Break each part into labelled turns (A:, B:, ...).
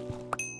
A: Thank you.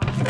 A: Bye.